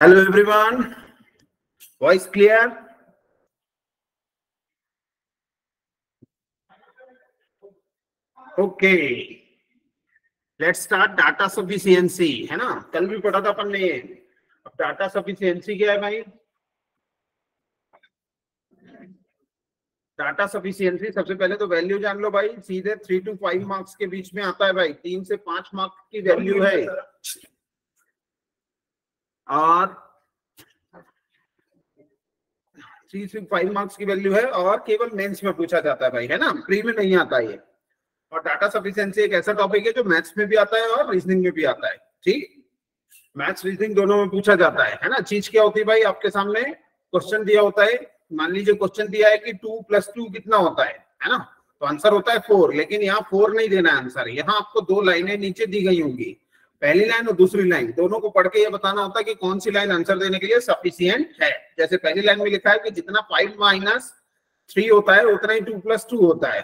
Hello, everyone. Voice clear? Okay let's start data sufficiency है ना? कल भी पढ़ा था अपन ने। अब डाटा सफिशियंसी क्या है भाई? डाटा सफिशियंसी सबसे पहले तो वैल्यू जान लो भाई। सीधे थ्री टू फाइव मार्क्स के बीच में आता है भाई। तीन से पाँच मार्क्स की वैल्यू है। और थ्री से फाइव मार्क्स की वैल्यू है और केवल मेंस में पूछा जाता है भाई, है ना? प्री में नहीं आता ये। और डाटा सफिशियंसी एक ऐसा टॉपिक है जो मैथ्स में भी आता है और रीजनिंग में भी आता है, ठीक? मैथ्स रीजनिंग दोनों में पूछा जाता है है ना? चीज़ क्या होती है भाई? आपके सामने क्वेश्चन दिया होता है। मान लीजिए क्वेश्चन दिया है कि टू प्लस टू कितना होता है है ना? तो आंसर होता है फोर लेकिन यहाँ फोर नहीं देना है आंसर यहाँ आपको दो लाइनें नीचे दी गई होंगी। पहली लाइन और दूसरी लाइन, दोनों को पढ़ के ये बताना होता है कि कौन सी लाइन आंसर देने के लिए सफिशियंट है। जैसे पहली लाइन में लिखा है कि जितना फाइव माइनस थ्री होता है, उतना ही टू प्लस टू होता है।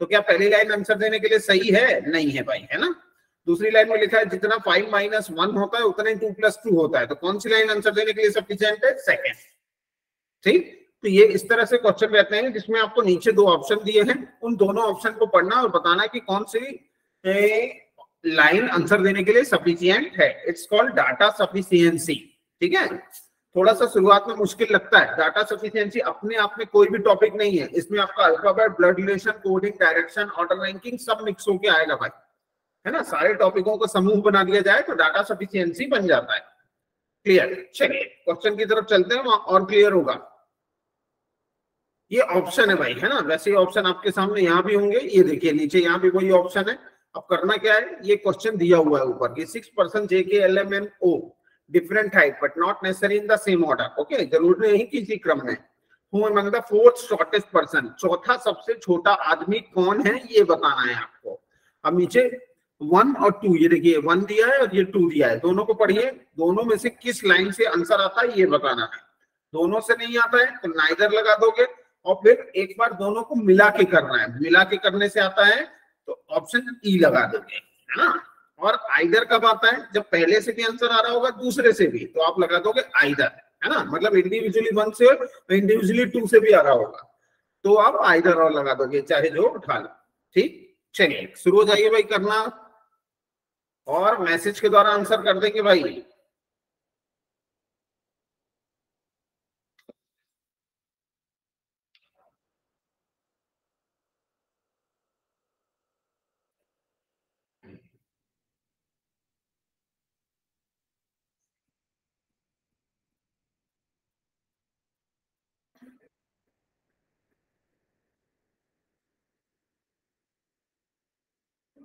तो क्या पहली लाइन आंसर देने के लिए सही है? नहीं है भाई, है ना? दूसरी लाइन में लिखा है, जितना फाइव माइनस वन होता है, उतना ही टू प्लस टू होता है। तो कौन सी लाइन आंसर देने के लिए सफिशियंट है? सेकेंड ठीक? तो ये इस तरह से क्वेश्चन रहते हैं, जिसमें आपको नीचे दो ऑप्शन दिए हैं। उन दोनों ऑप्शन को पढ़ना और बताना कि कौन सी लाइन आंसर देने के लिए सफिशियंट है। इट्स कॉल्ड डाटा सफिशियंसी ठीक है? थोड़ा सा शुरुआत में मुश्किल लगता है। डाटा सफिशियंसी अपने आप में कोई भी टॉपिक नहीं है। इसमें आपका alphabet blood relation coding direction order ranking सब मिक्स होके आएगा भाई। है ना? सारे टॉपिकों का समूह बना दिया जाए तो डाटा सफिशियंसी बन जाता है। क्लियर चलिए क्वेश्चन की तरफ़ चलते हैं। और क्लियर होगा। ये ऑप्शन है भाई, है ना? वैसे ऑप्शन आपके सामने यहाँ भी होंगे। ये देखिए, नीचे यहाँ भी वही ऑप्शन है। अब करना क्या है? ये क्वेश्चन दिया हुआ है ऊपर कि six persons J K L M N O different height but not necessary in the same order okay ज़रूरी नहीं किसी क्रम में। फोर्थ शॉर्टेस्ट पर्सन चौथा सबसे छोटा आदमी कौन है? ये बताना है आपको। अब नीचे वन और टू ये देखिए वन दिया है और ये टू दिया है। दोनों को पढ़िए। दोनों में से किस लाइन से आंसर आता है, ये बताना है। दोनों से नहीं आता है तो नाइदर लगा दोगे। और फिर एक बार दोनों को मिला के करना है। मिला के करने से आता है तो ऑप्शन ई लगा दोगे, है ना? और आइदर कब आता है? जब पहले से भी आंसर आ रहा होगा, दूसरे से भी तो आप लगा दोगे आइदर है ना? मतलब इंडिविजुअली वन से इंडिविजुअली टू से भी आ रहा होगा। तो आप आइदर और लगा दोगे, चाहे जो उठा लो, ठीक? चलिए, शुरू हो जाइए भाई करना। और मैसेज के द्वारा आंसर कर देंगे भाई।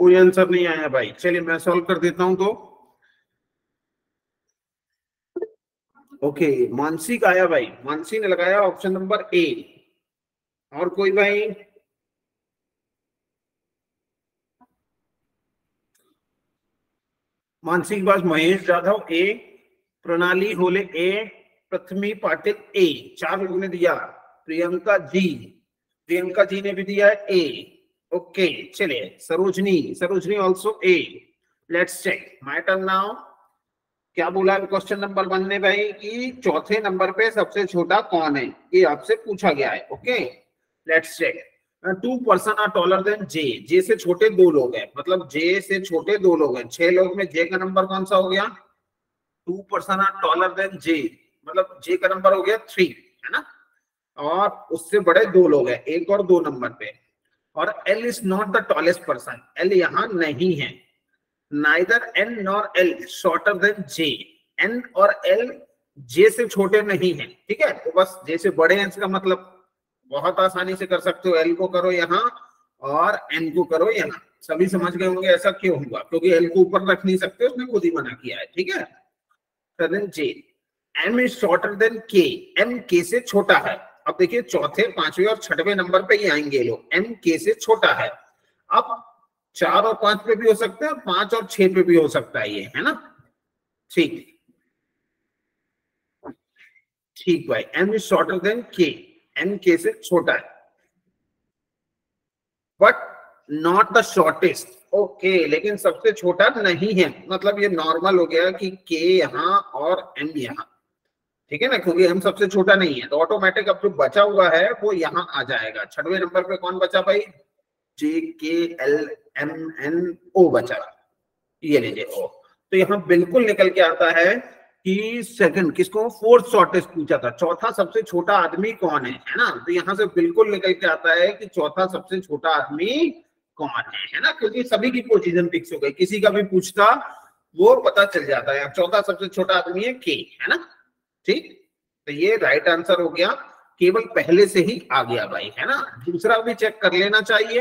कोई आंसर नहीं आया भाई। चलिए, मैं सॉल्व कर देता हूँ तो। ओके मानसी का आया भाई। मानसी ने लगाया ऑप्शन नंबर ए और कोई भाई? मानसी के पास महेश जाधव ए प्रणाली होले ए प्रथमी पाटिल ए चार लोगों ने दिया। प्रियंका जी। प्रियंका जी ने भी दिया है ए ओके चलिए, Sarojini Sarojini also uh let's check my turn now क्या बोला क्वेश्चन नंबर वन ने भाई कि चौथे नंबर पे सबसे छोटा कौन है? ये आपसे पूछा गया है okay let's check two person are taller than J J से छोटे दो लोग हैं. मतलब जे से छोटे दो लोग हैं. छह लोग में जे का नंबर कौन सा हो गया? Two person are taller than J मतलब जे का नंबर हो गया थ्री है ना? और उससे बड़े दो लोग हैं. एक और दो नंबर पे. और L is not the tallest person L यहाँ नहीं है. Neither N nor L shorter than J. N और L J से छोटे नहीं है. ठीक है? तो बस J से बड़े हैं इसका मतलब। बहुत आसानी से कर सकते हो। L को करो यहाँ और एन को करो यहाँ। सभी समझ गए होंगे ऐसा क्यों हुआ? क्योंकि एल को ऊपर रख नहीं सकते, उसने खुद ही मना किया है। ठीक है? Then J M is shorter than K M K से छोटा है। अब देखिए चौथे, पांचवे और छठवें नंबर पे ही आएँगे लोग। एम के से छोटा है। अब चार और पाँच पे भी हो सकता है, पाँच और छह पे भी हो सकता है ये, है ना? ठीक। ठीक भाई M is shorter than K M K से छोटा है। But not the shortest okay लेकिन सबसे छोटा नहीं है। मतलब ये नॉर्मल हो गया कि के यहाँ और एम यहाँ। ठीक है ना? क्योंकि हम सबसे छोटा नहीं है तो ऑटोमेटिक अब जो बचा हुआ है, वो यहाँ आ जाएगा। छठवे नंबर पे कौन बचा भाई? जे के एल एम एन ओ बचा। ये लीजिए। ओ तो यहाँ बिल्कुल निकल के आता है कि सेकंड किसको? फोर्थ शॉर्टेस्ट पूछा था। चौथा सबसे छोटा आदमी कौन है? है ना? तो यहाँ से बिल्कुल निकल के आता है कि चौथा सबसे छोटा आदमी कौन है? है ना? क्योंकि सभी की पोजीशन फिक्स हो गई। किसी का भी पूछता, वो पता चल जाता है। चौथा सबसे छोटा आदमी है के है ना? ठीक? तो ये राइट आंसर हो गया, केवल पहले से ही आ गया भाई, है ना? दूसरा भी चेक कर लेना चाहिए,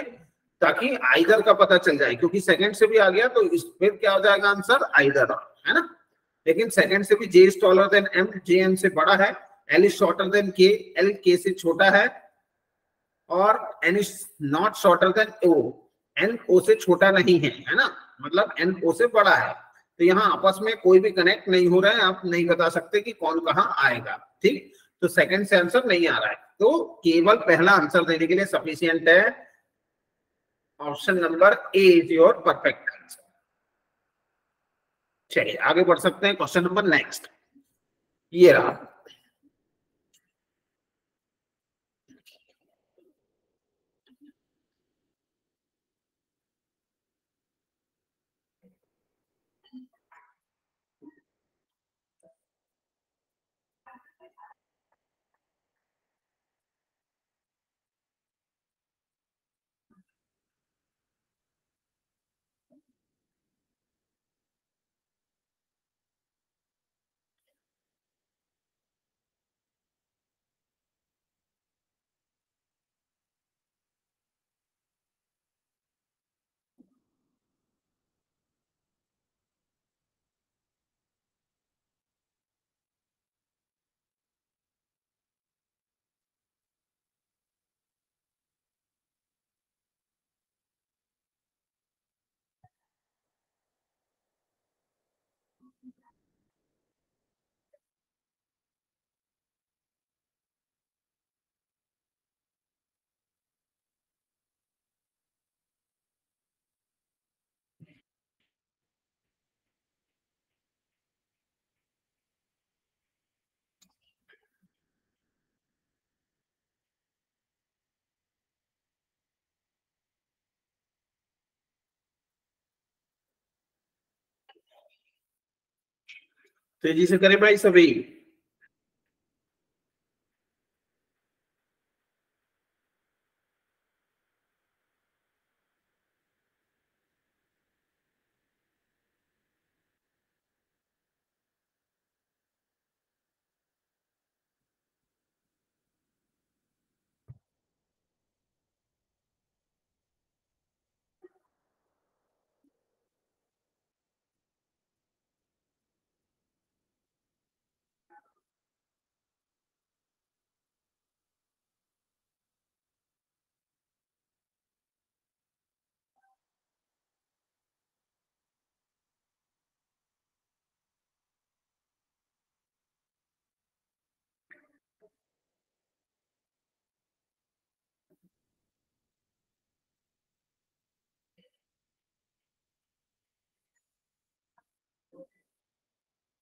ताकि आइदर का पता चल जाए, क्योंकि सेकंड से भी आ गया तो इस, फिर क्या हो जाएगा आंसर आइदर है ना? लेकिन सेकंड से भी J is taller than M J M से बड़ा है L is shorter than K L K से छोटा है, और N is not shorter than O N O से छोटा नहीं है है ना? मतलब एन ओ से बड़ा है। तो यहाँ आपस में कोई भी कनेक्ट नहीं हो रहा है, आप नहीं बता सकते कि कौन कहाँ आएगा, ठीक? तो सेकंड से आंसर नहीं आ रहा है। तो केवल पहला आंसर देने के लिए सफिशियंट है option number A is your perfect answer चलिए, आगे बढ़ सकते हैं। क्वेश्चन नंबर नेक्स्ट ये रहा। तेज़ी से करें भाई सभी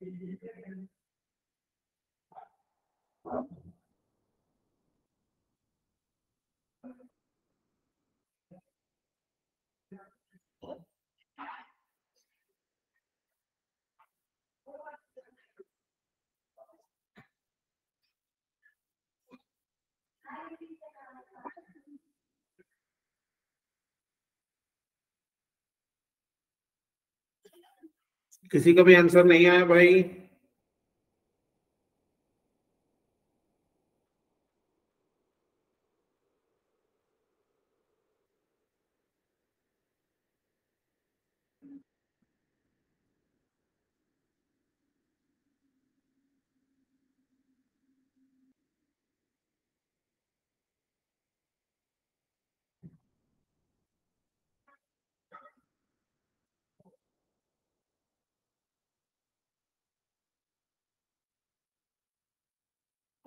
Thank. किसी का भी आंसर नहीं आया भाई।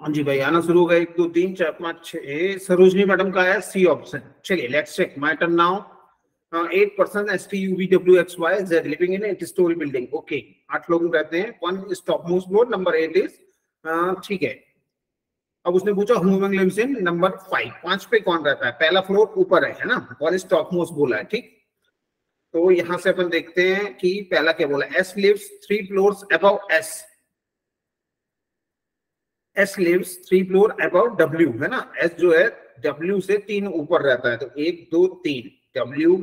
हाँ जी भाई आना शुरू होगा एक दो तीन चार पाँच छह। सरोजनी मैडम का है सी ऑप्शन चलिए let's check my turn now eight person S T U V W X Y Z living in eight storey building okay आठ लोग रहते हैं। One is top most board number eight is ठीक है। अब उसने पूछा human lives in number five पाँच पे कौन रहता है? पहला फ्लोर ऊपर है, है ना? वन इज़ टॉप मोस्ट बोला है ठीक? तो यहाँ से अपन देखते हैं कि पहला क्या बोला S lives three floors above S S lives three floor about W है ना? एस जो है डब्ल्यू से तीन ऊपर रहता है तो एक, दो, तीन। डब्ल्यू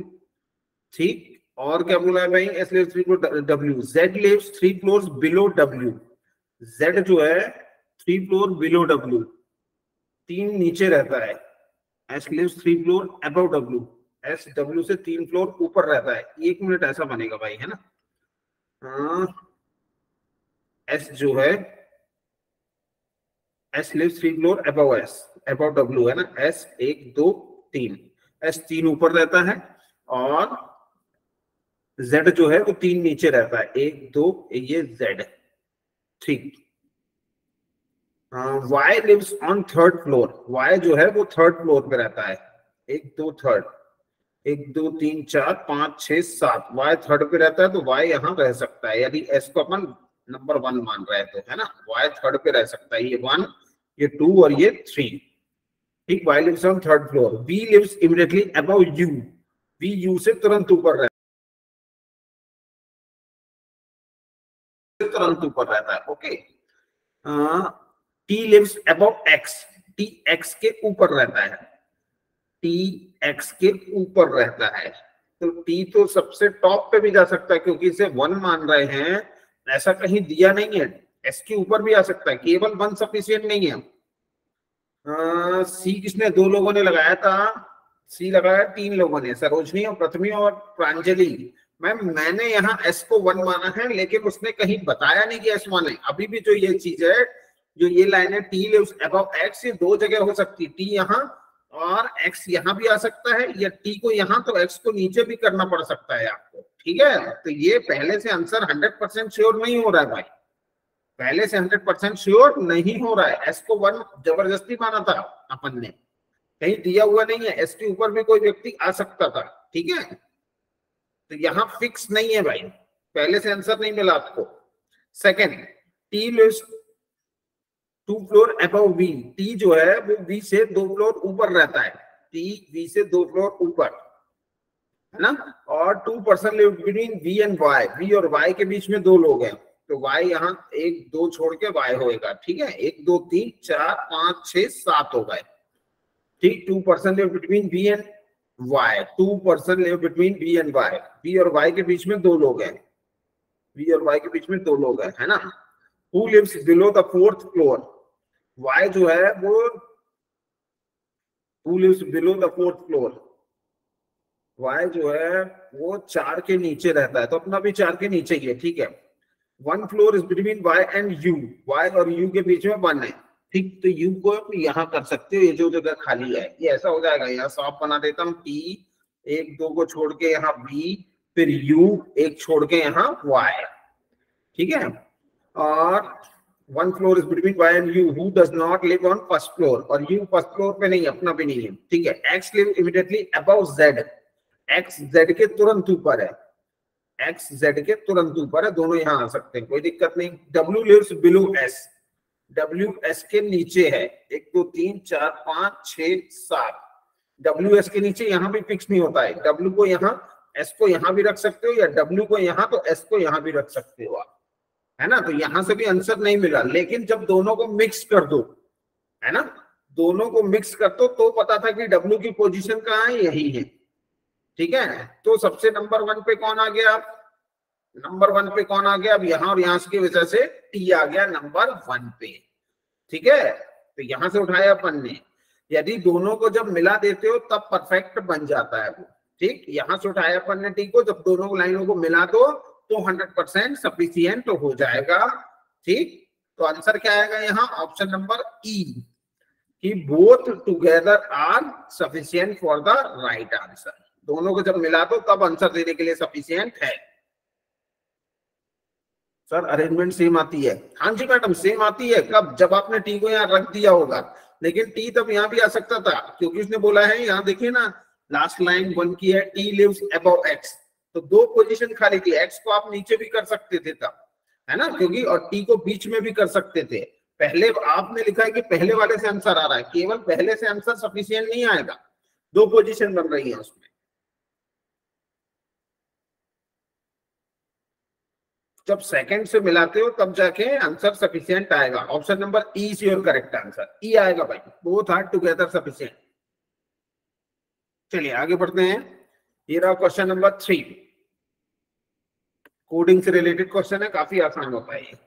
ठीक? और क्या बोला है भाई? S lives three floor W Z lives three floor below W Z जो है थ्री फ्लोर बिलो डब्ल्यू तीन नीचे रहता है। S lives three floor about W S W से तीन फ्लोर ऊपर रहता है। एक मिनट ऐसा बनेगा भाई, है ना? एस हाँ। जो है S lives three floor above S above W है ना? एस एक, दो, तीन। एस तीन ऊपर रहता है और जेड जो है वो तीन नीचे रहता है। एक, दो, ये जेड ठीक। Y lives on third floor Y जो है वो थर्ड फ्लोर पे रहता है। एक, दो थर्ड एक, दो, तीन, चार, पाँच, छह, सात। वाई थर्ड पे रहता है तो वाई यहाँ रह सकता है। यदि एस को अपन नंबर वन मान रहे तो है ना? वाई थर्ड पे रह सकता है। ये वन ये टू और ये थ्री ठीक Y lives on third floor B lives immediately above U B U से तुरंत ऊपर रहता तुरंत ऊपर रहता है okay T lives above X T X के ऊपर रहता है। टी एक्स के ऊपर रहता है। तो टी तो सबसे टॉप पे भी जा सकता है, क्योंकि इसे वन मान रहे हैं। ऐसा कहीं दिया नहीं है। एस के ऊपर भी आ सकता है। केवल वन सफिशियंट नहीं है। सी किसने? दो लोगों ने लगाया था। सी लगाया, तीन लोगों ने। सरोजनी और प्रथमी और प्रांजलि। मैम, मैंने यहाँ एस को वन माना है, लेकिन उसने कहीं बताया नहीं कि एस वन है। अभी भी जो ये चीज़ है, जो ये लाइन है टी अब एक्स ये दो जगह हो सकती है। टी यहाँ और एक्स यहाँ भी आ सकता है, या टी को यहाँ तो एक्स को नीचे भी करना पड़ सकता है आपको। ठीक है? तो ये पहले से आंसर हंड्रेड परसेंट श्योर नहीं हो रहा है भाई। पहले से हंड्रेड परसेंट श्योर नहीं हो रहा है। एस को वन ज़बरदस्ती माना था अपन ने। कहीं दिया हुआ नहीं है। एस के ऊपर भी कोई व्यक्ति आ सकता था। ठीक है? तो यहाँ फिक्स नहीं है भाई। पहले से आंसर नहीं मिला आपको। Second T list two floor above V T जो है, वो वी से दो फ्लोर ऊपर रहता है। टी वी से दो फ्लोर ऊपर। है ना? और two person live between V and Y V और वाई के बीच में दो लोग हैं। तो y यहाँ एक, दो छोड़ के y होएगा, ठीक है? एक, दो, तीन, चार, पाँच छ सात हो गए। ठीक two persons live between B and y two persons live between B and y, b और y के बीच में दो लोग हैं। B और y के बीच में दो लोग हैं, है ना? Who lives below the fourth floor y जो है वो who lives below the fourth floor y जो है वो चार के नीचे रहता है तो अपना भी चार के नीचे ही है, ठीक है? One floor is between Y and U Y और यू के बीच में वन है। ठीक तो यू को यहाँ कर सकते हो, ये जो जगह खाली है। ये ऐसा हो जाएगा, यहाँ सॉफ्ट बना देता हूँ टी एक, दो को छोड़ के यहाँ बी फिर यू एक छोड़ के यहाँ वाई ठीक है? और one floor is between Y and U who does not live on first floor और यू फ़र्स्ट फ्लोर पे नहीं, अपना भी नहीं है। ठीक है? X live immediately above Z X Z के तुरंत ऊपर है। एक्स जेड के तुरंत ऊपर है, दोनों यहाँ आ सकते हैं, कोई दिक्कत नहीं। W lives below S W S के नीचे है, एक, दो, तीन, चार, पाँच छ सात। डब्ल्यू एस के नीचे यहाँ भी फिक्स नहीं होता है। डब्ल्यू को यहाँ एस को यहाँ भी रख सकते हो, या डब्ल्यू को यहाँ तो एस को यहाँ भी रख सकते हो आप। है ना? तो यहाँ से भी आंसर नहीं मिला। लेकिन जब दोनों को मिक्स कर दो, है ना? दोनों को मिक्स कर दो तो पता था कि डब्ल्यू की पोजीशन कहाँ है? यही है। ठीक है? तो सबसे नंबर वन पे कौन आ गया? नंबर वन पे कौन आ गया? अब यहाँ और यहाँ की वजह से टी आ गया नंबर वन पे। ठीक है? तो यहाँ से उठाया अपन ने। यदि दोनों को जब मिला देते हो, तब परफेक्ट बन जाता है वो। ठीक? यहाँ से उठाया अपन ने टी को। जब दोनों लाइनों को मिला दो तो हंड्रेड परसेंट सफिशियंट हो जाएगा। ठीक? तो आंसर क्या आएगा यहाँ? ऑप्शन नंबर ई कि both together are sufficient for the right answer दोनों को जब मिला दो, तब आंसर देने के लिए सफिशियंट है। सर अरेंजमेंट सेम आती है। हाँ जी मैडम सेम आती है। कब? जब आपने टी को यहाँ रख दिया होगा। लेकिन टी तब यहाँ भी आ सकता था, क्योंकि उसने बोला है, यहाँ देखिए ना लास्ट लाइन वन की है टी लिव्स अबव एक्स तो दो पोजीशन खाली थी एक्स को आप नीचे भी कर सकते थे तब, है ना? क्योंकि और टी को बीच में भी कर सकते थे। पहले आपने लिखा है कि पहले वाले से आंसर आ रहा है, केवल पहले से आंसर सफिशियंट नहीं आएगा। दो पोजीशन बन रही है उसमें। जब सेकंड से मिलाते हो, तब जाके आंसर सफिशियंट आएगा। Option number E is your correct answer E आएगा भाई। बोथ आर टुगेदर सफिशियंट चलिए, आगे बढ़ते हैं। ये रहा क्वेश्चन नंबर थ्री कोडिंग से रिलेटेड क्वेश्चन है, काफ़ी आसान होता है ये।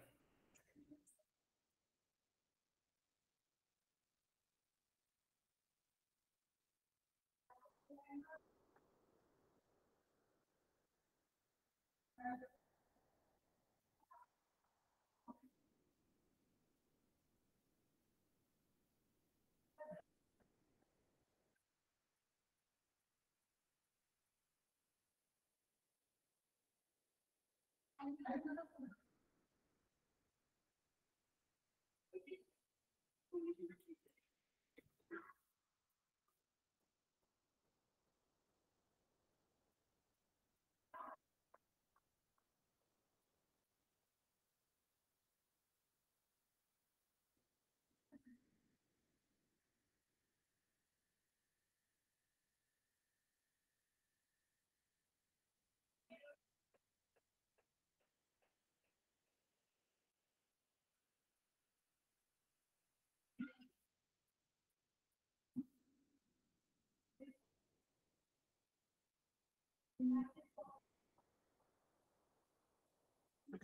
I don't know.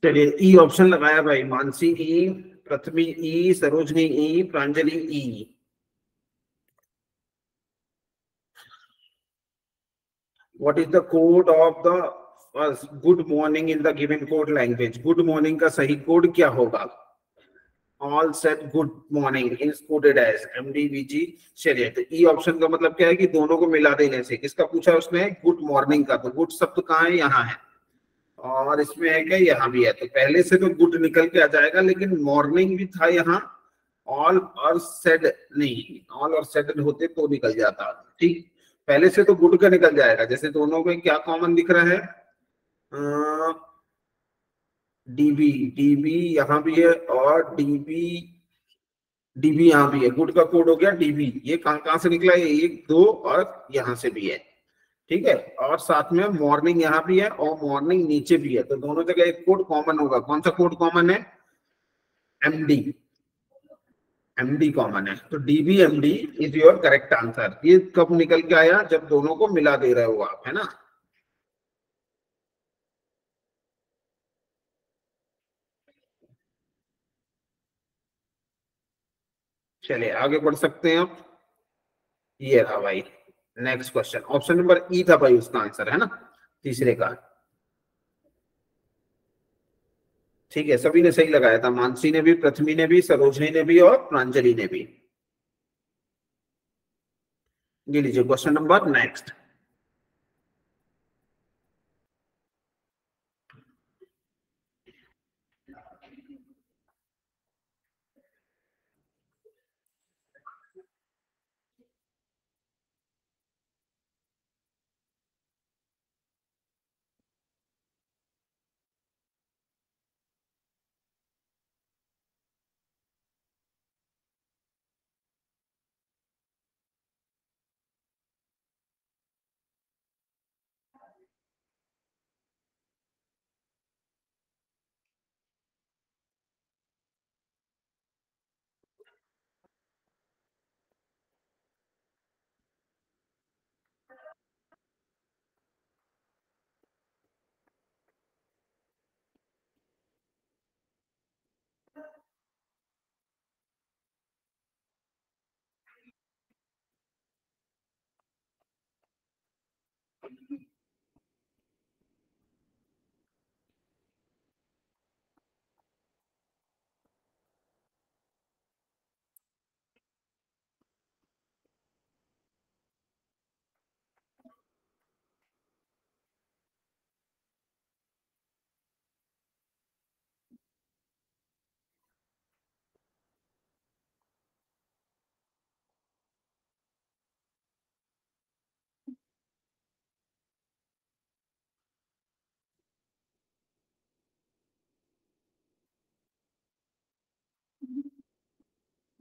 चलिए e ई ऑप्शन लगाया भाई, Mansi E Prathami E Sarojini E Pranjali E what is the code of the good morning in the given code language good morning का सही कोड क्या होगा? All said, good morning, is coded as mdvg चलिए तो E option का मतलब क्या है कि दोनों को मिला देने से। किसका पूछा उसने? गुड मॉर्निंग का। तो गुड शब्द कहाँ है? यहाँ है। और इसमें है क्या? यहाँ भी है। तो पहले से तो गुड निकल के आ जाएगा, लेकिन मॉर्निंग भी था यहाँ। ऑल और सेड नहीं। ऑल और सेड होते तो निकल जाता। ठीक? पहले से तो गुड का निकल जाएगा। जैसे दोनों में क्या कॉमन दिख रहा है? डीबी डीबी यहाँ भी है और डीबी डीबी यहाँ भी है। गुड का कोड हो गया डीबी ये कहाँ कहाँ से निकला है? एक, दो और यहाँ से भी है। ठीक है? और साथ में मॉर्निंग यहाँ भी है और मॉर्निंग नीचे भी है। तो दोनों जगह एक कोड कॉमन होगा। कौन सा कोड कॉमन है? एमडी एमडी कॉमन है। तो DB MD is your correct answer ये कब निकल के आया? जब दोनों को मिला दे रहे हो आप, है ना? चलिए, आगे बढ़ सकते हैं आप। ये रहा भाई next question option number E था भाई उसका आंसर है ना? तीसरे का। ठीक है, सभी ने सही लगाया था। मानसी ने भी पृथ्वी ने भी, सरोजनी ने भी और प्रांजलि ने भी। ये लीजिए क्वेश्चन नंबर नेक्स्ट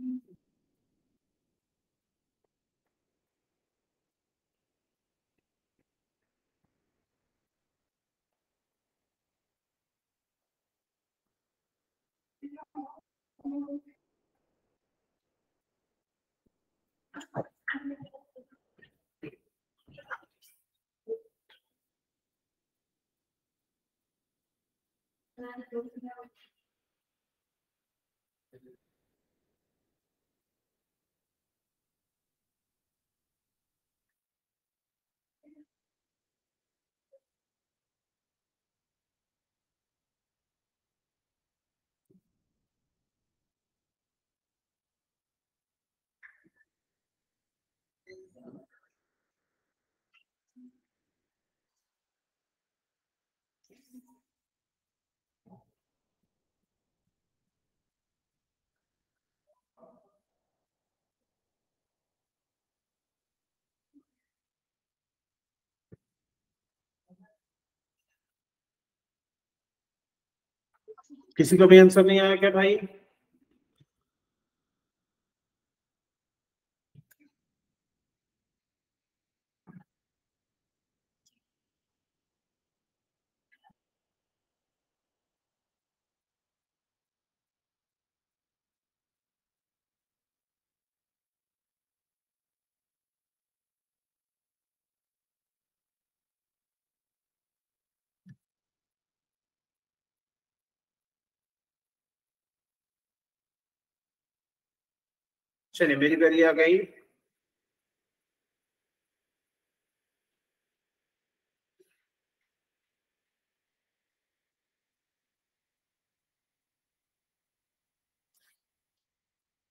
Thank. किसी को भी आंसर नहीं आया क्या भाई? चलिए मेरी बारी आ गई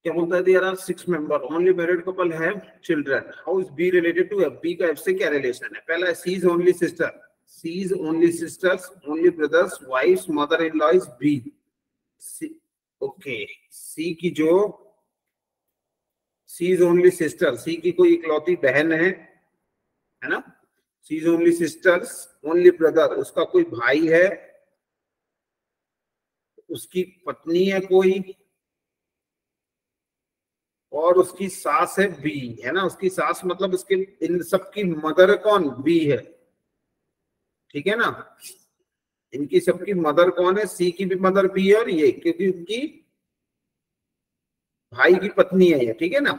क्या बोलता है there are six member only married couple have children how is B related to F B का एफ़ से क्या रिलेशन है? पहला है C is only sister C is only sisters only brothers wife's mother in law is B okay C की जो C is only sister C की कोई इकलौती बहन है है ना? C is only sisters only brother उसका कोई भाई है? उसकी पत्नी है कोई? और उसकी सास है बी है ना? उसकी सास मतलब उसके, इन सबकी मदर कौन? बी है। ठीक है ना? इनकी सबकी मदर कौन है? सी की भी मदर बी है और ये, क्योंकि उनकी भाई की पत्नी है ये, ठीक है ना?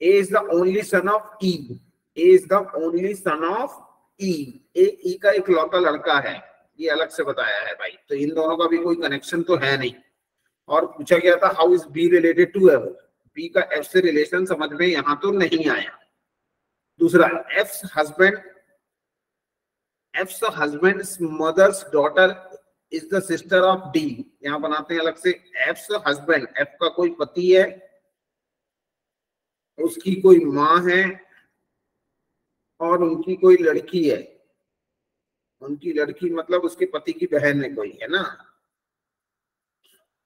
A is the only son of E A is the only son of E A E का एक लौता लड़का है। ये अलग से बताया है भाई। तो इन दोनों का भी कोई कनेक्शन तो है नहीं। और पूछा गया था how is B related to F B का एफ़ से रिलेशन समझ में यहाँ तो नहीं आया। दूसरा F husband F husband mother's daughter is the sister of D यहाँ बनाते हैं अलग से एफ़ हस्बैंड एफ़ का कोई पति है, उसकी कोई माँ है, और उनकी कोई लड़की है। उनकी लड़की मतलब उसके पति की बहन है कोई, है ना?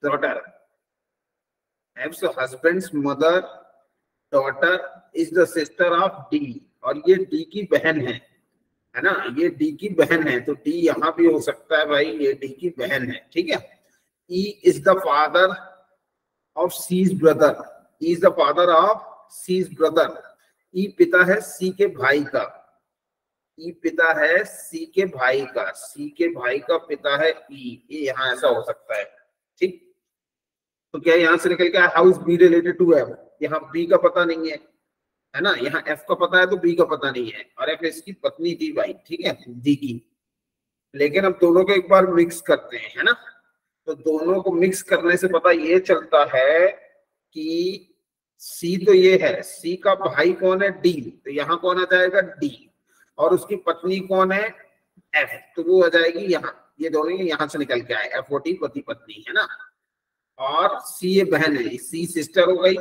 Daughter F husband mother daughter is the sister of D और ये डी की बहन है। है ना? ये डी की बहन है तो डी यहाँ भी हो सकता है भाई, ये डी की बहन है, ठीक है? E is the father of C's brother is the father of C's brother E पिता है सी के भाई का। ई पिता है सी के भाई का। सी के भाई का पिता है ई ये यहाँ ऐसा हो सकता है, ठीक? तो क्या यहाँ से निकल के how is B related to F यहाँ बी का पता नहीं है। है ना? यहाँ एफ़ का पता है तो बी का पता नहीं है। और एफ़ इसकी पत्नी थी भाई, ठीक है? डी की। लेकिन अब दोनों को एक बार मिक्स करते हैं, है ना? तो दोनों को मिक्स करने से पता ये चलता है कि सी तो ये है सी का भाई कौन है? डी तो यहाँ कौन आ जाएगा? डी और उसकी पत्नी कौन है? एफ़ तो वो आ जाएगी यहाँ। ये दोनों यहाँ से निकल के आए। एफ़ ओ टी पति पत्नी, है ना? और सी ये बहन है। सी सिस्टर हो गई।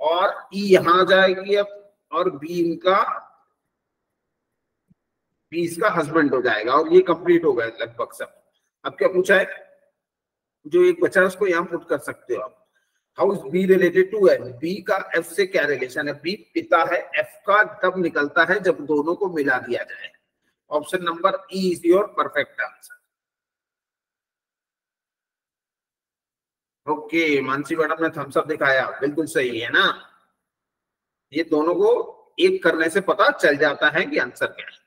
और ई यहाँ यहाँ जाएगी अब। और बी इनका, बी इसका हस्बैंड हो जाएगा और ये कंप्लीट हो गया लगभग सब। अब क्या पूछा है? जो एक बचा है, उसको यहाँ पुट कर सकते हो आप। How is B related to F B का एफ़ से क्या रिलेशन है? बी पिता है एफ़ का तब निकलता है जब दोनों को मिला दिया जाए। Option number E is your perfect answer okay Mansi madam ने थम्स अप दिखाया। बिल्कुल सही है ना? ये दोनों को एक करने से पता चल जाता है कि आंसर क्या है।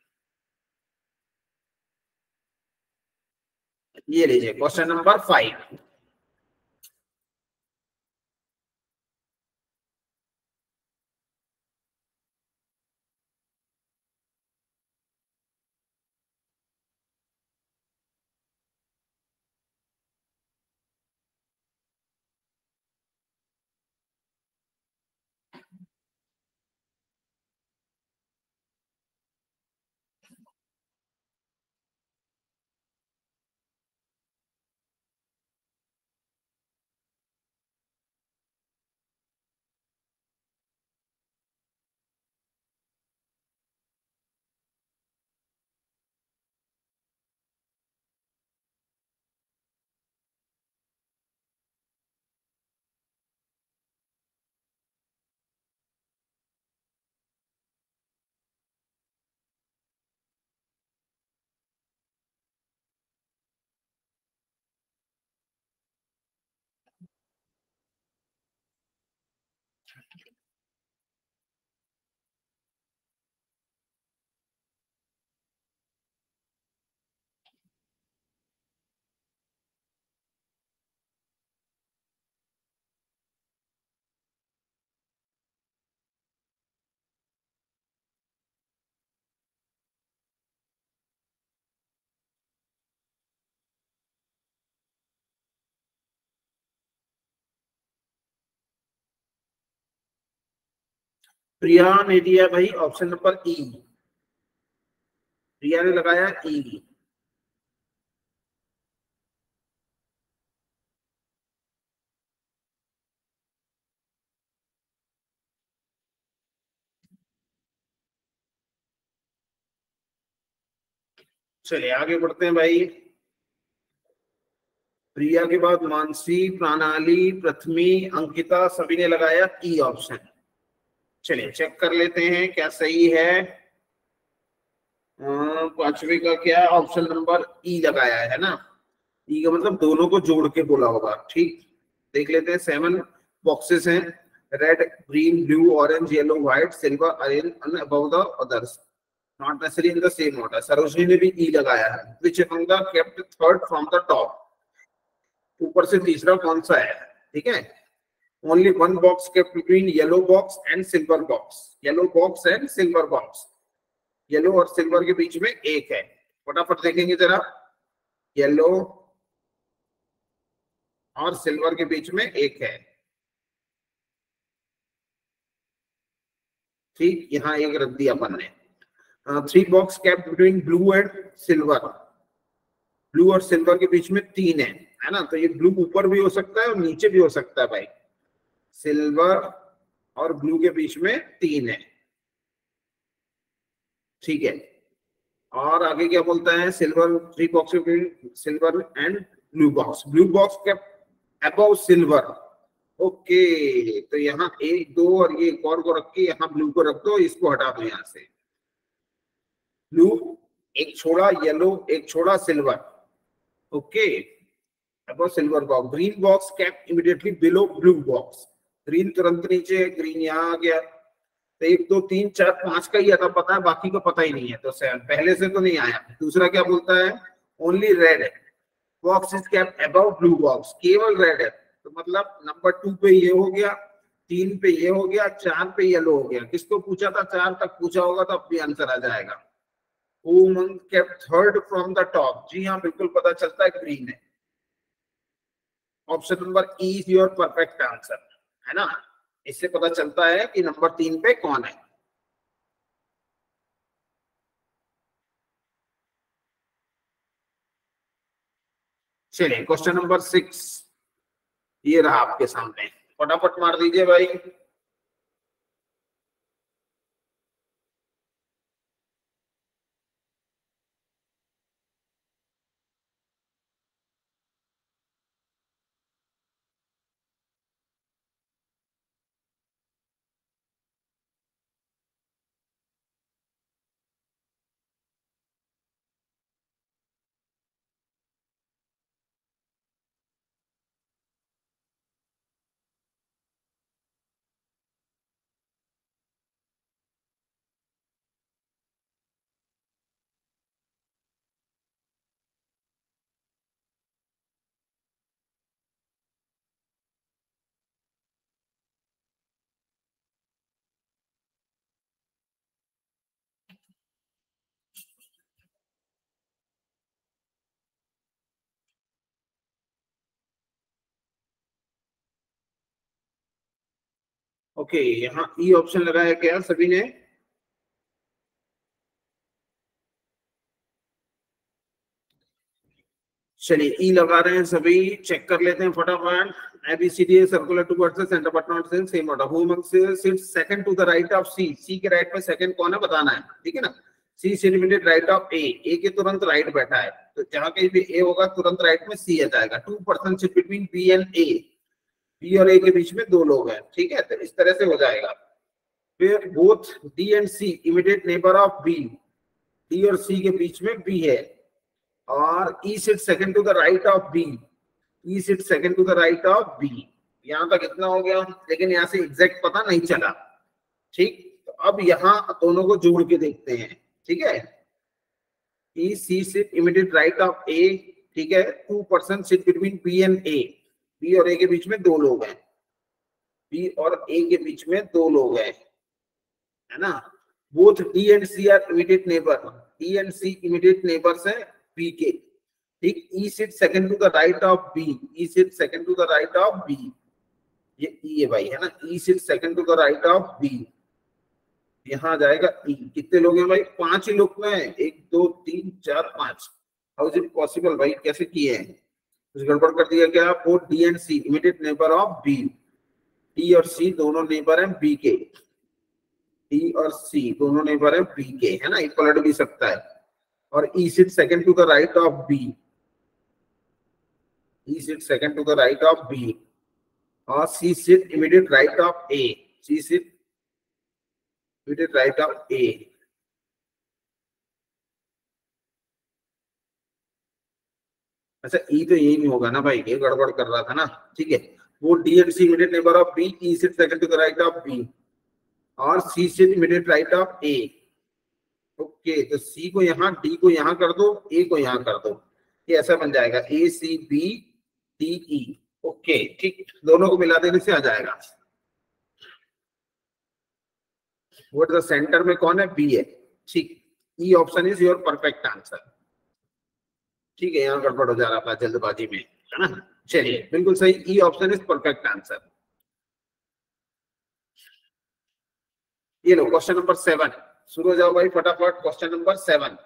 ये लीजिए, question number five Priya ने दिया भाई ऑप्शन नंबर ई। प्रिया ने लगाया ई. चलिए आगे बढ़ते हैं भाई। प्रिया के बाद मानसी, प्रणाली, प्रथमी, अंकिता, सभी ने लगाया ई ऑप्शन। चलिए। चेक कर लेते हैं क्या सही है। पांचवे का क्या ऑप्शन नंबर ई लगाया है ना? ई का मतलब दोनों को जोड़ के बोला होगा, ठीक? देख लेते हैं सेवन बॉक्सेस हैं red green blue orange yellow white silver are in above the others not necessary in the same order Sarojini ने भी ई लगाया है which among the kept third from the top ऊपर से तीसरा कौन सा है? ठीक है? Only one box kept between yellow box and silver box. Yellow box and silver box. Yellow और सिल्वर के बीच में एक है। फटाफट देखेंगे जरा। येलो और सिल्वर के बीच में एक है। ठीक, यहाँ एक रख दिया अपन ने three box kept between blue and silver blue और सिल्वर के बीच में तीन है है ना? तो ये ब्लू ऊपर भी हो सकता है और नीचे भी हो सकता है भाई। सिल्वर और ब्लू के बीच में तीन है। ठीक है? और आगे क्या बोलता है? Silver three box silver and blue box blue box के अबव सिल्वर ओके तो यहाँ एक, दो और ये एक और को रख के यहाँ ब्लू को रख दो, इसको हटा दो यहाँ से। ब्लू एक छोड़ा येलो एक छोड़ा silver okay above silver box green box kept immediately below blue box green तुरंत नीचे ग्रीन यहाँ आ गया। तो एक, दो, तीन, चार, पाँच का ही आता पता है, बाकी का पता ही नहीं है। तो सेवन पहले से तो नहीं आया। दूसरा क्या बोलता है? ओनली रेड है। Box is kept above blue box केवल रेड है। तो मतलब नंबर टू पे ये हो गया, तीन पे ये हो गया, चार पे येलो हो गया। किसको पूछा था? चार तक पूछा होगा तो अब भी आंसर आ जाएगा। Kept third from the top जी हाँ बिल्कुल पता चलता है ग्रीन है। Option number E is your perfect answer है ना? इससे पता चलता है कि नंबर तीन पे कौन है। चलिए क्वेश्चन नंबर सिक्स ये रहा आपके सामने। फटाफट मार दीजिए भाई। ओके यहाँ ई ऑप्शन लगाया क्या सभी ने। चलिए ई लगा रहे हैं सभी चेक कर लेते हैं फटाफट। A B C D circular towards the centre but not same same order who among sits second to the right of C C के राइट में सेकंड कौन है बताना है, ठीक है ना? सी सिमिलेटेड राइट ऑफ़ ए ए के तुरंत राइट बैठा है। तो जहाँ कहीं भी ए होगा, तुरंत राइट में सी आ जाएगा। Two person sit between B and A B और ए के बीच में दो लोग हैं, ठीक है? तो इस तरह से हो जाएगा। फिर both D and C immediate neighbour of B D और सी के बीच में बी है और E sit second to the right of B E sit second to the right of B यहाँ तक इतना हो गया, लेकिन यहाँ से एग्जैक्ट पता नहीं चला। ठीक? तो अब यहाँ दोनों को जोड़ के देखते हैं, ठीक है? E C sit immediate right of A ठीक है? Two person sit between B and A B और ए के बीच में दो लोग हैं। बी और ए के बीच में दो लोग हैं, है ना? Both D and C are immediate neighbour D and C immediate neighbours हैं बी के। ठीक? E sit second to the right of B E sit second to the right of B ये ई है भाई, है ना? E sit second to the right of B यहाँ जाएगा ई कितने लोग हैं भाई? पाँच ही लोग हैं। एक, दो, तीन, चार, पाँच। हाउ इज़ इट पॉसिबल भाई? कैसे किए हैं? कुछ गड़बड़ कर दिया क्या? Both D and C immediate neighbour of B D और सी दोनों नेबर हैं बी के। डी और सी दोनों नेबर हैं बी के, है ना? एक पलट भी सकता है। और E sit second to the right of B E sit second to the right of B और C sit immediate right of A C sit immediate right of A अच्छा ई तो यही नहीं होगा ना भाई, ये गड़बड़ कर रहा था ना, ठीक है? वो D and C immediate neighbour of B E sit second to the right of B और C sit immediate right of A okay तो सी को यहाँ डी को यहाँ कर दो ए को यहाँ कर दो। ये ऐसा बन जाएगा A C B D E okay ठीक, दोनों को मिला देने से आ जाएगा। वोट द सेंटर में कौन है? बी है। ठीक E option is your perfect answer ठीक है यहाँ गड़बड़ हो जा रहा था जल्दबाजी में है ना? चलिए बिल्कुल सही E option is perfect answer ये लो क्वेश्चन नंबर सेवन शुरू हो जाओ भाई फटाफट क्वेश्चन नंबर सेवन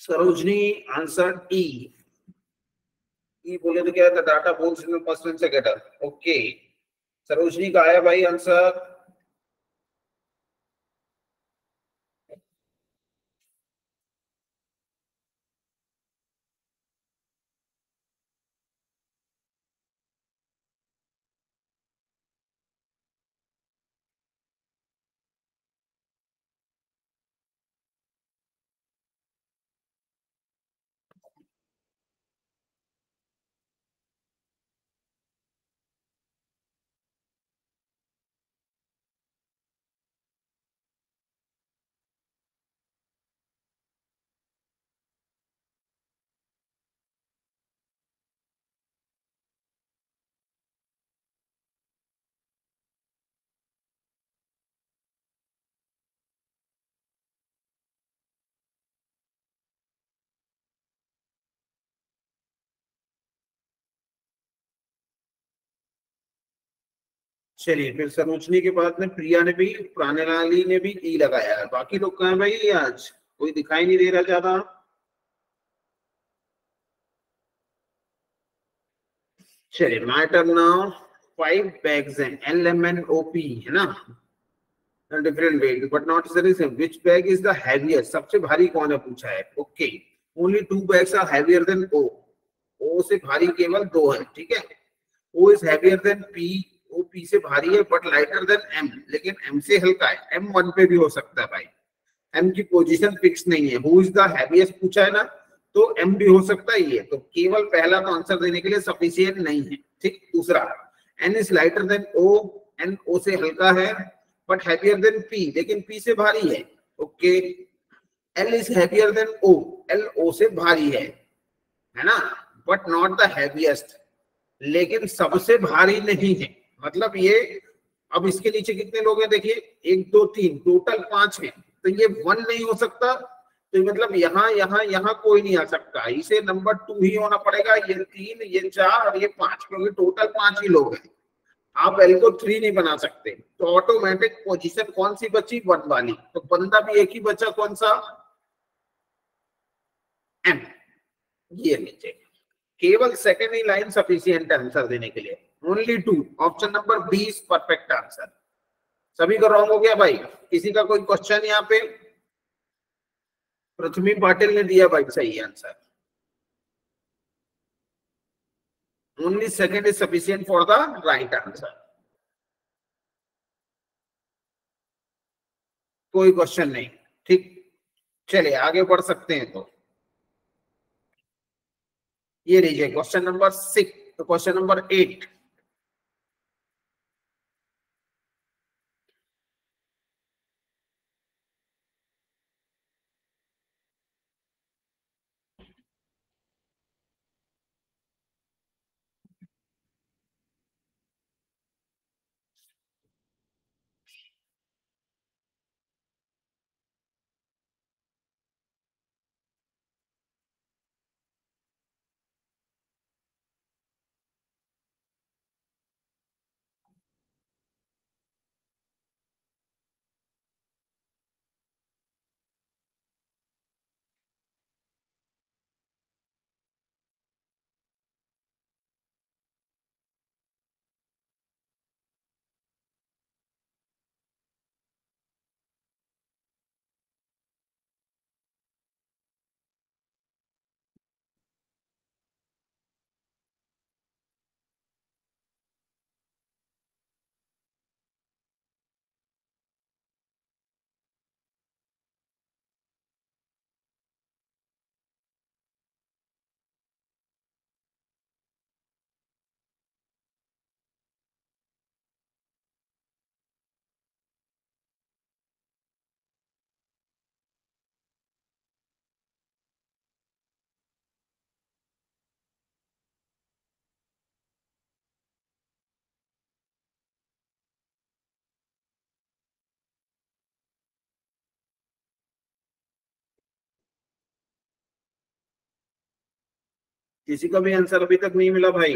सरोजनी आंसर ई ई बोले तो क्या था? डाटा बोल्स इन पर्सन से गेटर ओके सरोजनी का आया भाई आंसर चलिए, फिर सरोजनी के बाद में प्रिया ने भी प्राणलाली ने भी ई लगाया है। बाकी लोग कहा भाई आज? कोई दिखाई नहीं दे रहा ज़्यादा। चलिए my turn now five bags हैं L M N O P है ना? Different bag but not same which bag is the heavier सबसे भारी कौन है पूछा है? Okay only two bags are heavier than O O से भारी केवल दो है, ठीक है? O is heavier than P P P से भारी है बट लाइटर देन एम लेकिन एम से हल्का है। एम वन पे भी हो सकता है भाई। एम की पोजीशन फिक्स नहीं है। हु इज़ द हैवीएस्ट पूछा है ना? तो एम भी हो सकता ही है तो केवल पहला तो आंसर देने के लिए सफिशियंट नहीं है। ठीक? दूसरा N is lighter than O N O से हल्का है बट हैवियर देन पी लेकिन पी से भारी है। Okay L is heavier than O L O से भारी है। है ना? बट नॉट द हैवीएस्ट लेकिन सबसे भारी नहीं है। मतलब ये, अब इसके नीचे कितने लोग हैं देखिए, एक, दो, तीन टोटल पाँच है। तो ये वन नहीं हो सकता तो मतलब यहाँ यहाँ यहाँ कोई नहीं आ सकता। इसे नंबर टू ही होना पड़ेगा, ये तीन, ये चार और ये पाँच, क्योंकि टोटल पाँच ही लोग हैं। आप एल को थ्री नहीं बना सकते। तो ऑटोमेटिक पोजीशन कौन सी बची? वन वाली। तो बंदा भी एक ही बचा कौन सा? एम ये नीचे। केवल सेकेंड ही लाइन सफिशियंट आंसर देने के लिए। Only two option number B is perfect answer सभी का रॉन्ग हो गया भाई। किसी का कोई क्वेश्चन यहाँ पे? प्रथमी पाटिल ने दिया भाई सही answer only second is sufficient for the right answer कोई क्वेश्चन नहीं। ठीक। चलिए, आगे बढ़ सकते हैं तो। ये लीजिए question number six question number eight किसी का भी आंसर अभी तक नहीं मिला भाई।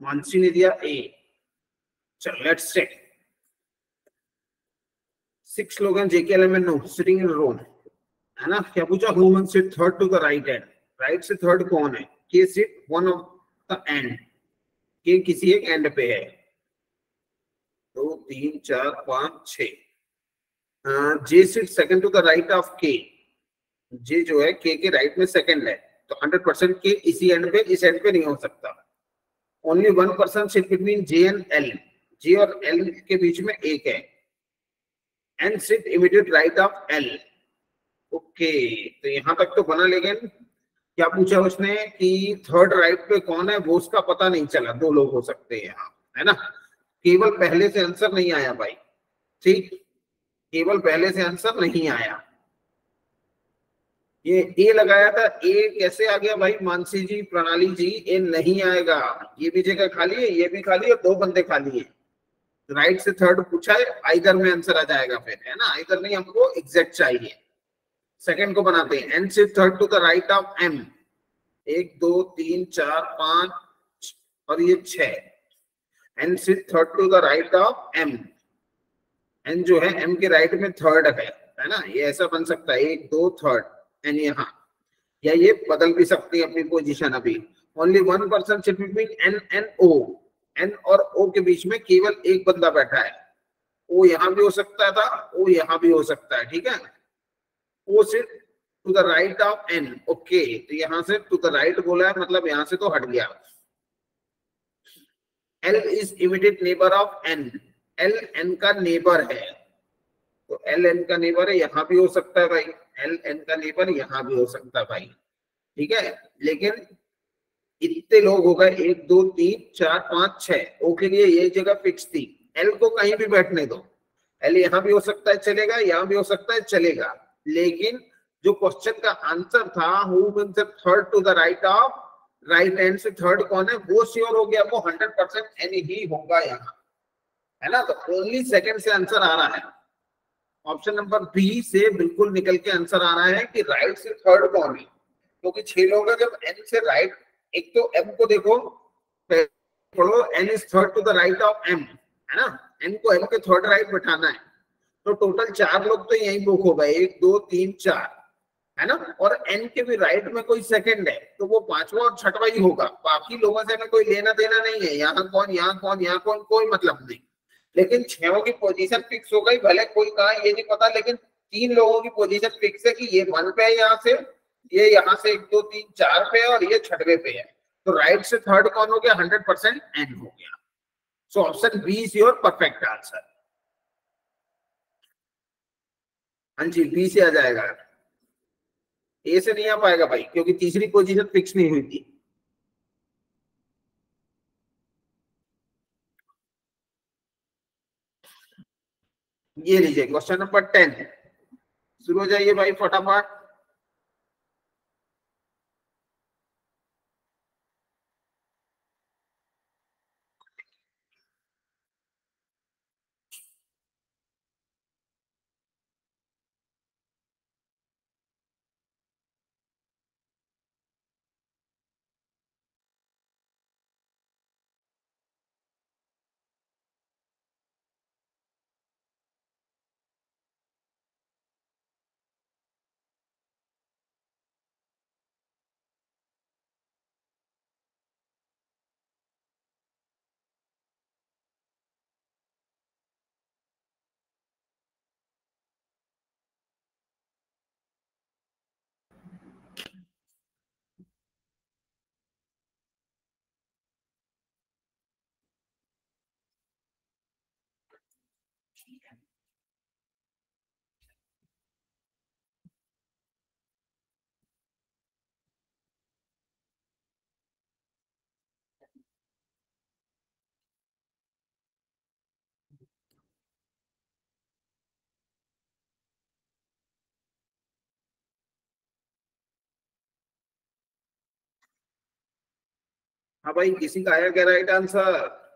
मानसी ने दिया ए चलो लेट्स चेक सिक्स लोग हैं J K element no sitting in row है ना? क्या पूछा? Human sit third to the right and right से थर्ड कौन है? K sit one of the end K किसी एक एंड पे है. दो, तीन, चार, पाँच छ J sit second to the right of K J जो है के के राइट में सेकंड है. तो हंड्रेड परसेंट के इसी एंड पे, इस एंड पे नहीं हो सकता. Only one person sit between J and L J और एल के बीच में एक है। And sit immediate right of L okay तो यहाँ तक तो बना, लेकिन क्या पूछा उसने कि थर्ड राइट पे कौन है? वो उसका पता नहीं चला। दो लोग हो सकते हैं यहाँ, है ना? केवल पहले से आंसर नहीं आया भाई। ठीक? केवल पहले से आंसर नहीं आया। ये ए लगाया था, ए कैसे आ गया भाई? मानसी जी, प्रणाली जी, ए नहीं आएगा। ये भी जगह खाली है, ये भी खाली है, दो बंदे खाली है। राइट से थर्ड पूछा है आइदर में आंसर आ जाएगा फिर, है ना? आइदर नहीं, हमको एग्जैक्ट चाहिए। सेकंड को बनाते हैं एन से third to the right of M एक, दो, तीन, चार, पाँच और ये छ N sit third to the right of M N जो है एम के राइट में थर्ड है है ना? ये ऐसा बन सकता है, एक, दो थर्ड एन यहाँ या ये बदल भी सकती है अपनी पोजीशन अभी। Only one person sit between N and O N और ओ के बीच में केवल एक बंदा बैठा है। ओ यहाँ भी हो सकता था ओ यहाँ भी हो सकता है, ठीक है? ओ सिर्फ़ to the right of N okay तो यहाँ से टू द राइट बोला है मतलब यहाँ से तो हट गया। L is immediate neighbour of N L N का नेबर है। तो एल एन का नेबर है, यहाँ भी हो सकता है भाई। एल एन का नेबर यहाँ भी हो सकता भाई। ठीक है? लेकिन इतने लोग हो गए, एक, दो, तीन, चार, पाँच, छह। ओ के लिए ये जगह फिक्स थी। एल को कहीं भी बैठने दो। एल यहाँ भी हो सकता है चलेगा, यहाँ भी हो सकता है चलेगा। लेकिन जो क्वेश्चन का आंसर था who third to the right of right hand से थर्ड कौन है, वो श्योर हो गया। वो हंड्रेड परसेंट एन ही होगा यहाँ। है ना? तो ओनली सेकंड से आंसर आ रहा है। ऑप्शन नंबर बी से बिल्कुल निकल के आंसर आ रहा है कि राइट से थर्ड कौन है? क्योंकि छह लोग जब एन से राइट एक तो एम को देखो, पढ़ो N is third to the right of M है ना? एन को एम के थर्ड राइट बैठाना है। तो टोटल चार लोग तो यही बुक हो गए, एक, दो, तीन, चार, है ना? और एन के भी राइट में कोई सेकंड है तो वो पांचवा और छठवा ही होगा। बाकी लोगों से हमें कोई लेना देना नहीं है। यहाँ कौन यहाँ कौन यहाँ कौन, कोई मतलब नहीं। लेकिन छो की पोजीशन फिक्स हो गई, भले कोई कहा, ये नहीं पता, लेकिन तीन लोगों की पोजीशन फिक्स है कि ये वन पे है यहाँ से, ये यहाँ से एक, दो, तीन, चार पे है और ये छठवे पे है। तो राइट से थर्ड कौन हो गया? हंड्रेड परसेंट एन हो गया। So option B is your perfect answer हाँ जी बी से आ जाएगा। ए से नहीं आ पाएगा भाई, क्योंकि तीसरी पोजीशन फिक्स नहीं हुई थी। ये लीजिए क्वेश्चन नंबर टेन। शुरू हो जाइए भाई फटाफट। हाँ भाई किसी का आया क्या राइट आंसर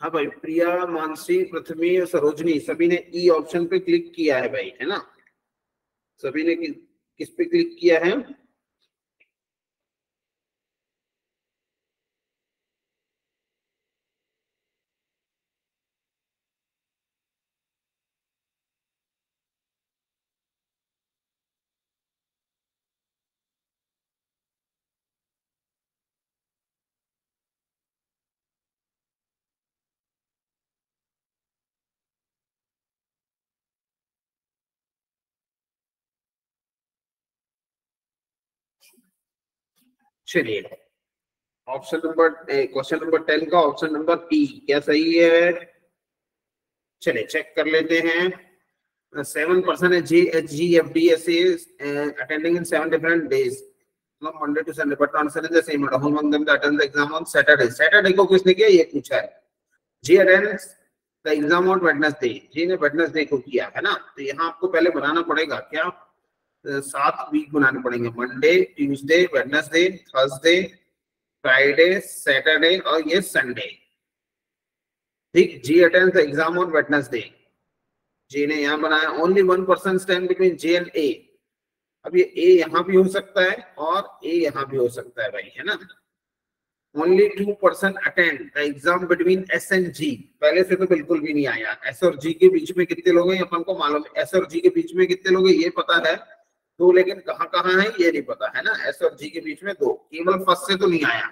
हाँ भाई प्रिया मानसी प्रथमी और सरोजनी सभी ने ई ऑप्शन पे क्लिक किया है भाई है ना? सभी ने कि, किस पे क्लिक किया है? चलिए। Option number question number ten का ऑप्शन नंबर ई क्या सही है? चलिए चेक कर लेते हैं। Seven percent G H G F D S attending in seven different days Monday to Sunday but answer is the same home them the attend the exam on Saturday Saturday को किसने किया? ये पूछा है। G attends the exam on Wednesday G ने Wednesday को किया, है ना? तो यहाँ आपको पहले बनाना पड़ेगा, क्या? सात वीक बनाने पड़ेंगे। Monday Tuesday Wednesday Thursday Friday Saturday और ये संडे ठीक? G attend exam on Wednesday G ने यहाँ बनाया। Only one person stand between J and A अब ये ए यहाँ भी हो सकता है और ए यहाँ भी हो सकता है भाई, है ना? Only two person attend the exam between S and G पहले से तो बिल्कुल भी नहीं आया। एस और जी के बीच में कितने लोग हैं? अपन को मालूम एस और जी के बीच में कितने लोग हैं? ये पता है। दो, लेकिन कहाँ कहाँ है, ये नहीं पता, है ना? एस और जी के बीच में दो। केवल फ़र्स्ट से तो नहीं आया।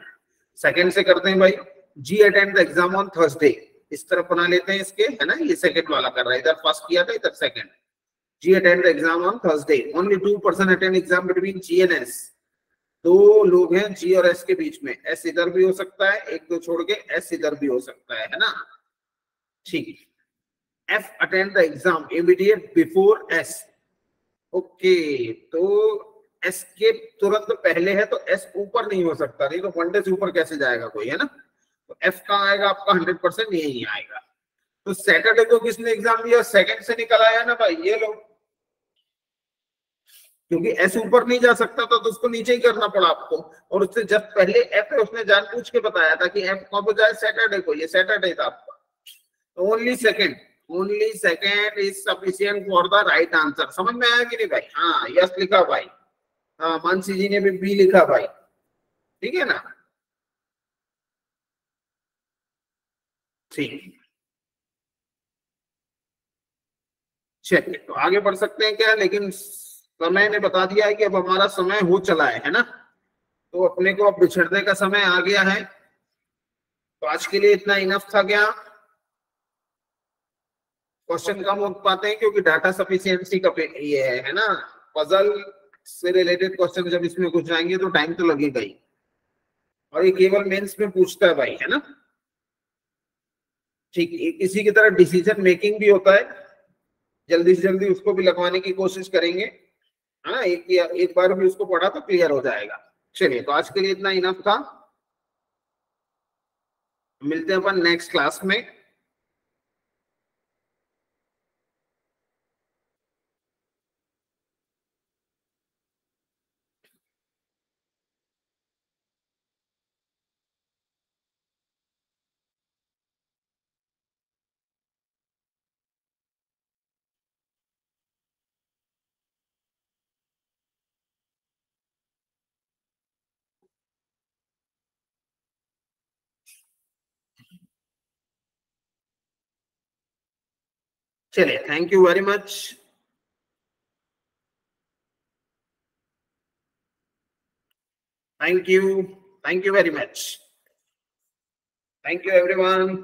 सेकंड से करते हैं भाई। G attend the exam on Thursday इस तरफ़ बना लेते हैं इसके, है ना? ये सेकंड वाला कर रहा है। इधर फ़र्स्ट किया था, इधर second G attend the exam on Thursday only two person attend exam between G and S दो लोग हैं जी और एस के बीच में। एस इधर भी हो सकता है, एक दो छोड़ के एस इधर भी हो सकता है है ना? ठीक। F attend the exam immediate before S okay तो एस के तुरंत पहले है तो एस ऊपर नहीं हो सकता। नहीं तो वनडे से ऊपर कैसे जाएगा कोई, है ना? तो एफ़ का आएगा? आपका हंड्रेड परसेंट यही आएगा। तो सैटरडे को किसने एग्ज़ाम दिया? सेकंड से निकल आया ना भाई, ये लोग। क्योंकि एस ऊपर नहीं जा सकता था तो उसको नीचे ही करना पड़ा आपको। और उससे जब पहले एफ़ है, उसने जान पूछ के बताया था कि एफ़ कब जाए? सैटरडे को, ये सैटरडे था आपका। Only second. Only second is sufficient for the right answer समझ में आया कि नहीं भाई? हाँ यस लिखा भाई। हाँ मानसी जी ने भी बी लिखा भाई। ठीक है ना? ठीक। चलिए तो आगे बढ़ सकते हैं क्या? लेकिन समय ने बता दिया है कि अब हमारा समय हो चला है है ना? तो अपने को अब बिछड़ने का समय आ गया है। तो आज के लिए इतना इनफ था क्या? क्वेश्चन कम हो पाते हैं क्योंकि डाटा सफिशियंसी का ये है है ना? पजल से रिलेटेड क्वेश्चन जब इसमें कुछ जाएँगे तो टाइम तो लगेगा ही। और ये केवल मेंस में पूछता है भाई, है ना? ठीक इसी की तरह डिसीज़न मेकिंग भी होता है। जल्दी से जल्दी उसको भी लगवाने की कोशिश करेंगे। है ना एक एक बार भी उसको पढ़ा तो क्लियर हो जाएगा। चलिए तो आज के लिए इतना इनफ था। मिलते हैं अपन नेक्स्ट क्लास में। चलिए thank you very much thank you thank you very much thank you everyone